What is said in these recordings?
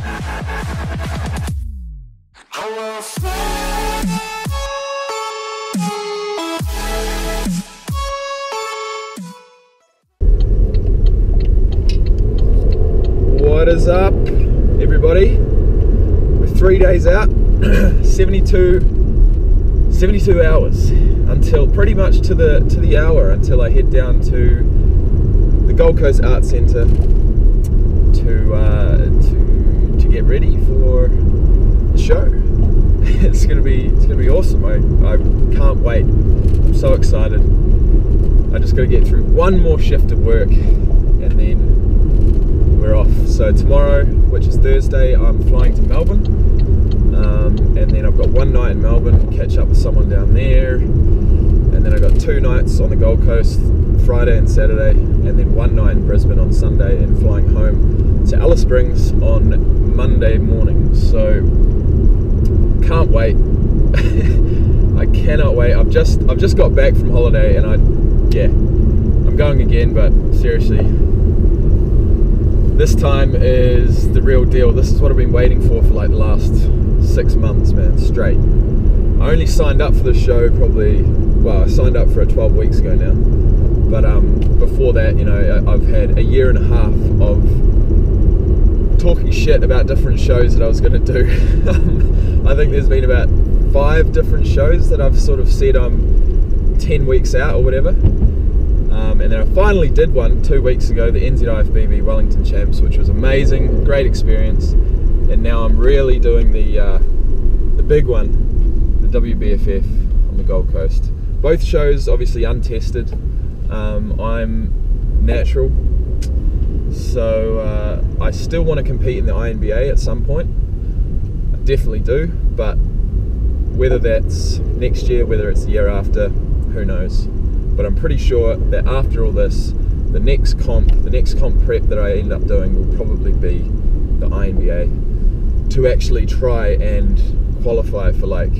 What is up, everybody? We're three days out, 72, 72 hours until pretty much to the to the hour until I head down to the Gold Coast Art Centre to uh, to to get ready for the show. It's gonna be it's gonna be awesome. I, I can't wait. I'm so excited. I just gotta get through one more shift of work and then we're off. So tomorrow, which is Thursday, I'm flying to Melbourne, um, and then I've got one night in Melbourne, catch up with someone down there, and then I've got two nights on the Gold Coast, Friday and Saturday, and then one night in Brisbane on Sunday, and flying home to Alice Springs on Monday morning. So can't wait. I cannot wait. I've just I've just got back from holiday, and I yeah, I'm going again, but seriously this time is the real deal. This is what I've been waiting for for like the last six months, man, straight. I only signed up for the show probably, well, I signed up for it 12 weeks ago now. But um, before that, you know, I've had a year and a half of talking shit about different shows that I was going to do. I think there's been about five different shows that I've sort of said I'm 10 weeks out or whatever. Um, and then I finally did one two weeks ago, the NZIFBB Wellington Champs, which was amazing, great experience. And now I'm really doing the uh, the big one, the WBFF on the Gold Coast. Both shows obviously untested. Um, I'm natural, so uh, I still want to compete in the INBA at some point. I definitely do, but whether that's next year, whether it's the year after, who knows but I'm pretty sure that after all this, the next comp, the next comp prep that I end up doing will probably be the INBA to actually try and qualify for like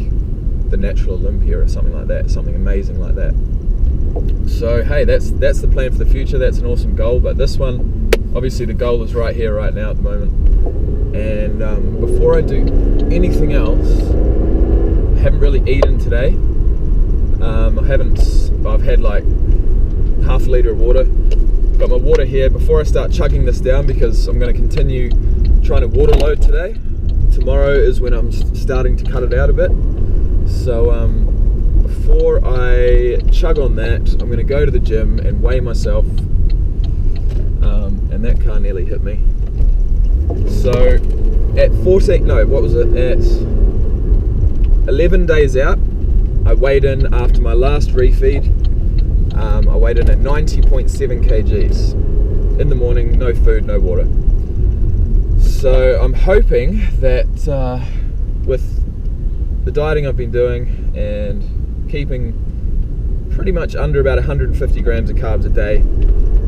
the Natural Olympia or something like that, something amazing like that. So hey, that's that's the plan for the future. That's an awesome goal. But this one, obviously, the goal is right here, right now, at the moment. And um, before I do anything else, I haven't really eaten today. Um, I haven't. I've had like half a liter of water. Got my water here before I start chugging this down because I'm going to continue trying to water load today. Tomorrow is when I'm starting to cut it out a bit. So um, before I chug on that, I'm going to go to the gym and weigh myself. Um, and that car nearly hit me. So at 14, no, what was it? At 11 days out, I weighed in after my last refeed. Um, I weighed in at 90.7 kgs in the morning, no food, no water. So I'm hoping that uh, with the dieting I've been doing and keeping pretty much under about 150 grams of carbs a day,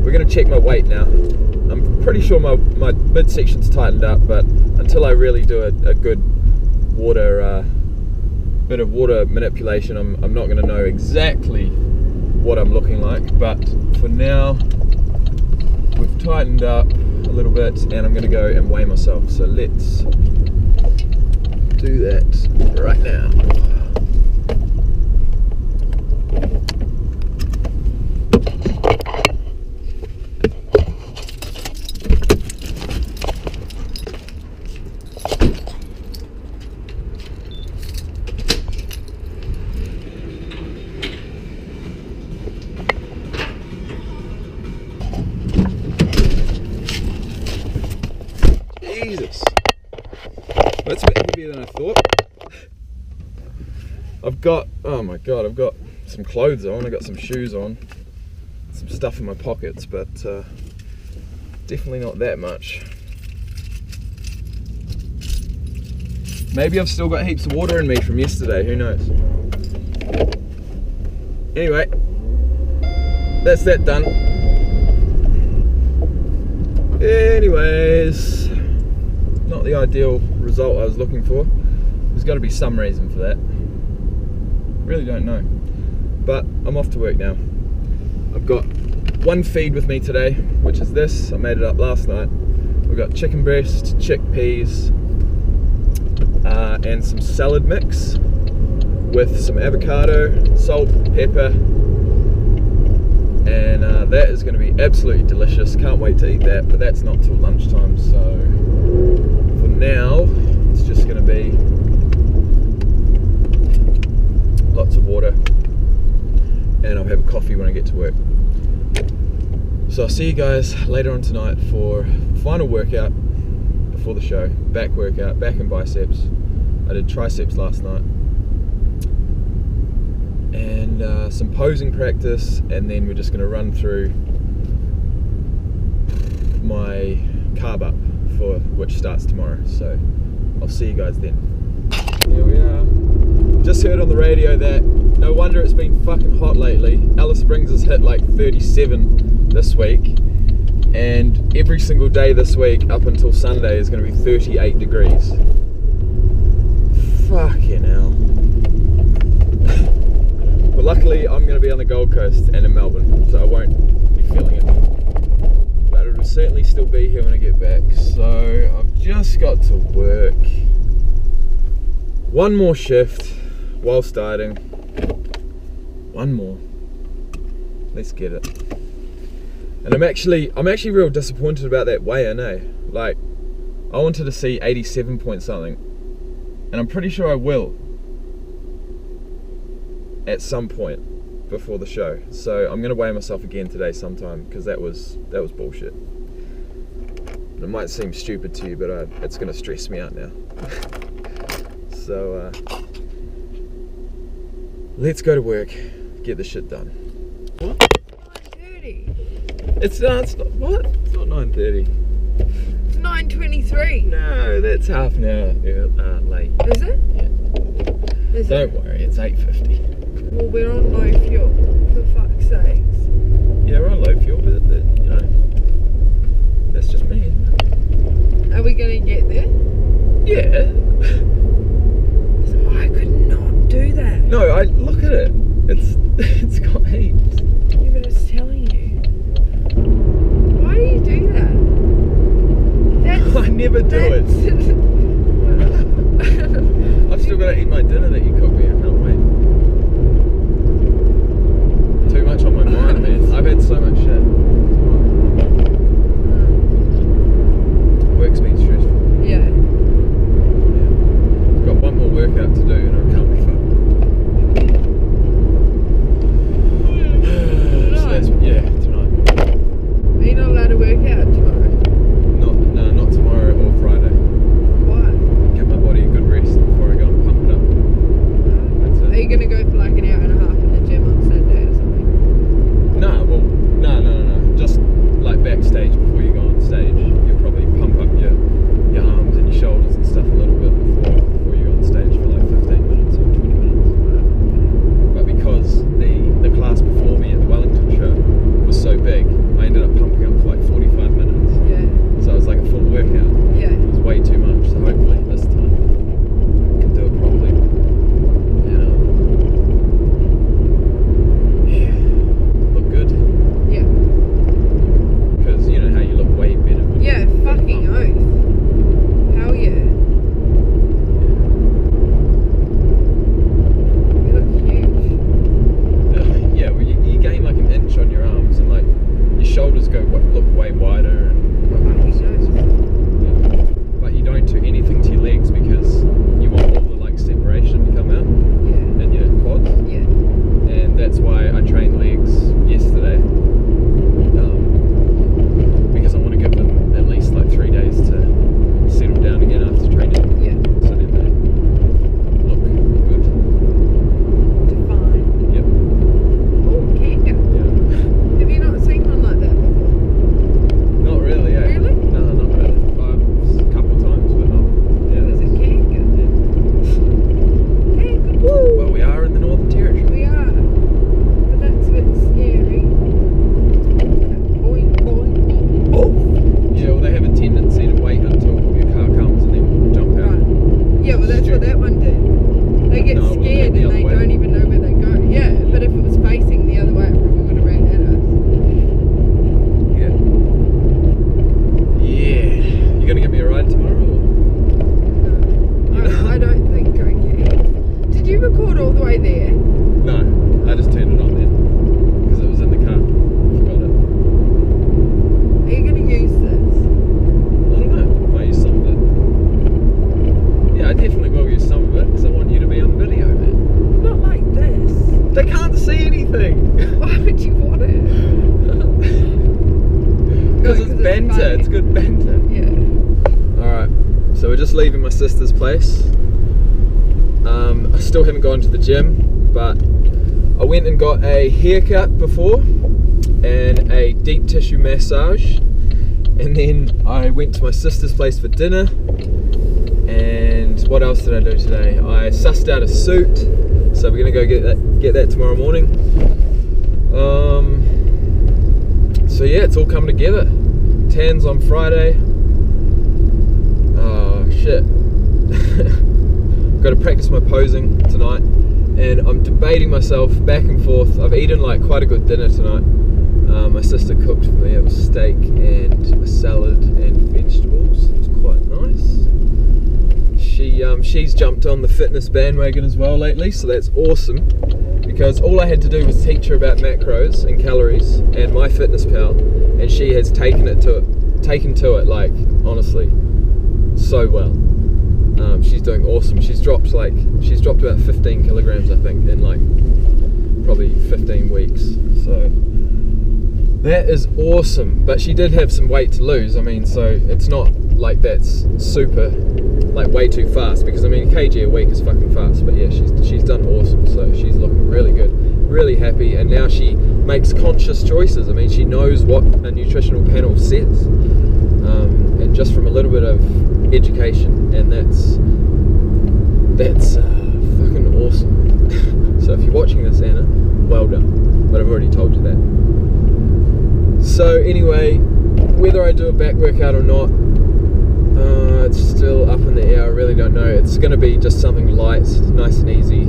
we're going to check my weight now. I'm pretty sure my, my midsection's tightened up, but until I really do a, a good water uh, bit of water manipulation, I'm, I'm not going to know exactly what I'm looking like. But for now, we've tightened up a little bit and I'm going to go and weigh myself. So let's do that right now. Jesus. That's a bit heavier than I thought. I've got, oh my god, I've got some clothes on, I've got some shoes on, some stuff in my pockets, but uh, definitely not that much. Maybe I've still got heaps of water in me from yesterday, who knows? Anyway, that's that done. Anyways, not the ideal result I was looking for. There's got to be some reason for that. Really don't know. But I'm off to work now. I've got one feed with me today, which is this. I made it up last night. We've got chicken breast, chickpeas, uh, and some salad mix with some avocado, salt, pepper, and uh, that is going to be absolutely delicious. Can't wait to eat that, but that's not till lunchtime, so for now, it's just going to be lots of water, and I'll have a coffee when I get to work. So I'll see you guys later on tonight for final workout before the show. Back workout, back and biceps. I did triceps last night. And uh, some posing practice, and then we're just going to run through my carb up for which starts tomorrow. So I'll see you guys then. Here we are. Just heard on the radio that no wonder it's been fucking hot lately. Alice Springs has hit like 37 this week, and every single day this week up until Sunday is going to be 38 degrees. Fucking hell. but luckily, I'm going to be on the Gold Coast and in Melbourne, so I won't be feeling it. But it'll certainly still be here when I get back. So I've just got to work. One more shift while starting. One more. Let's get it. And I'm actually I'm actually real disappointed about that weigh-in, eh? Like I wanted to see 87 point something. And I'm pretty sure I will. At some point before the show. So I'm gonna weigh myself again today sometime because that was that was bullshit. It might seem stupid to you, but uh, it's gonna stress me out now. so uh, let's go to work, get the shit done. What? 9.30. It's not. It's not what? It's not nine thirty. It's 9.23. No, that's half an hour uh, late. Is it? Yeah. Is Don't it? worry, it's eight fifty. Well, we're on low fuel, for fuck's sakes. Yeah, we're on low fuel, but the, you know, that's just me. Are we going to get there? Yeah. Do that. No, I look at it. It's it's got heat. hind legs. Because Good, it's 'cause it's banter. funny. It's good banter. Yeah. Alright, so we're just leaving my sister's place. Um, I still haven't gone to the gym, but I went and got a haircut before and a deep tissue massage. And then I went to my sister's place for dinner. And what else did I do today? I sussed out a suit, so we're gonna go get that get that tomorrow morning. Um, so yeah, it's all coming together. Tans on Friday. Oh shit. Got to practice my posing tonight, and I'm debating myself back and forth. I've eaten like quite a good dinner tonight. Um, my sister cooked for me. It was steak and a salad and vegetables. It was quite nice. She um, she's jumped on the fitness bandwagon as well lately, so that's awesome. Because all I had to do was teach her about macros and calories and MyFitnessPal, and she has taken it to it, taken to it like honestly, so well. Um, she's doing awesome. She's dropped like she's dropped about 15 kilograms I think in like probably 15 weeks. So that is awesome. But she did have some weight to lose. I mean, so it's not like that's super like way too fast because I mean kg a week is fucking fast. But yeah, she's she's done awesome. So she's looking really good, really happy, and now she makes conscious choices. I mean, she knows what a nutritional panel says, um, and just from a little bit of education, and that's that's uh, fucking awesome. so if you're watching this, Anna, well done. But I've already told you that. So anyway, whether I do a back workout or not, uh, it's still up in the air. I really don't know. It's going to be just something light, nice and easy.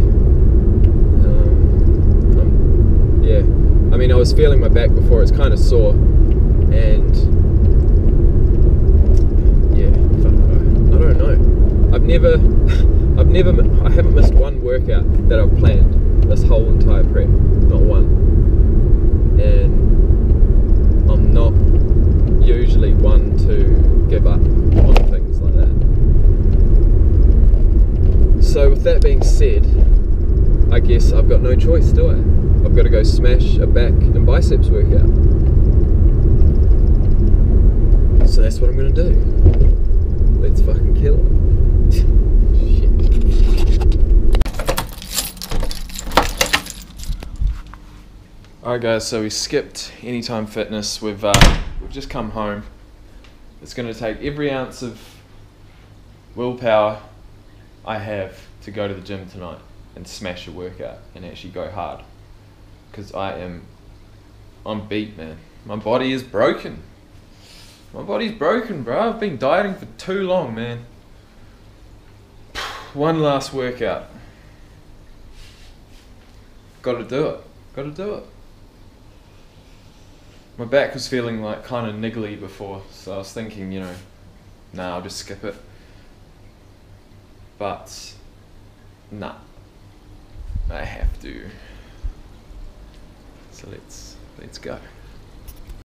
Um, yeah, I mean, I was feeling my back before. It's kind of sore, and yeah, I, I don't know. I've never, I've never, I haven't missed one workout that I've planned this whole entire prep. Not one. And I'm not usually one to give up on things like that. So with that being said, I guess I've got no choice, do I? I've got to go smash a back and biceps workout. So that's what I'm gonna do. Let's fucking kill it. Shit. Alright guys, so we skipped Anytime Fitness. We've uh, we've just come home. It's gonna take every ounce of willpower I have to go to the gym tonight and smash a workout and actually go hard. Cause I am I'm beat man. My body is broken. My body's broken, bro. I've been dieting for too long, man. One last workout. Gotta do it. Gotta do it. My back was feeling like kind of niggly before, so I was thinking, you know, nah, I'll just skip it. But, nah. I have to. So let's let's go.